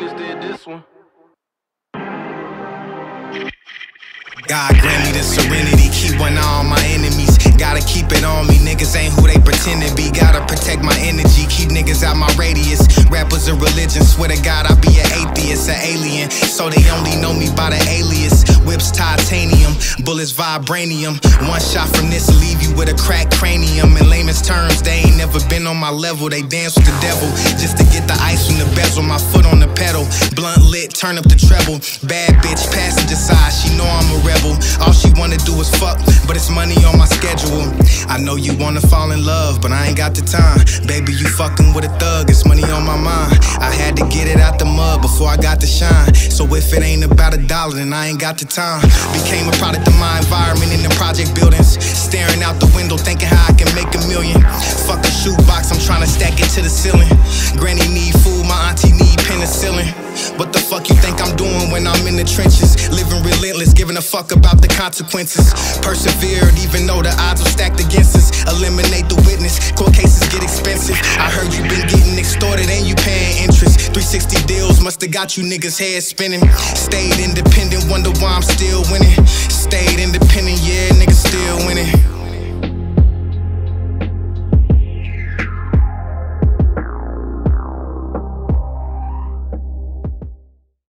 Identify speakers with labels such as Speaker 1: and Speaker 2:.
Speaker 1: Witness did this one.
Speaker 2: God grant me the serenity, keep one eye on my enemies. Gotta keep it on me, niggas ain't who they pretend to be. Gotta protect my energy, keep niggas out my radius. Rappers a religion, swear to God I be an atheist, an alien. So they only know me by the alias. Whips titanium, bullets vibranium. One shot from this leave you with a cracked cranium. In layman's terms, they ain't never been on my level. They dance with the devil just lit, turn up the treble. Bad bitch, passenger side, she know I'm a rebel. All she wanna do is fuck, but it's money on my schedule. I know you wanna fall in love, but I ain't got the time. Baby, you fucking with a thug, it's money on my mind. I had to get it out the mud before I got to shine. So if it ain't about a dollar, then I ain't got the time. Became a product of my environment in the project buildings. Staring out the window, thinking how I can make a million. Fuck a shoebox, I'm trying to stack it to the ceiling. Granny need food, my auntie when I'm in the trenches? Living relentless, giving a fuck about the consequences. Persevered, even though the odds were stacked against us. Eliminate the witness, court cases get expensive. I heard you been getting extorted and you paying interest. 360 deals must have got you niggas head spinning. Stayed independent, wonder why I'm still winning.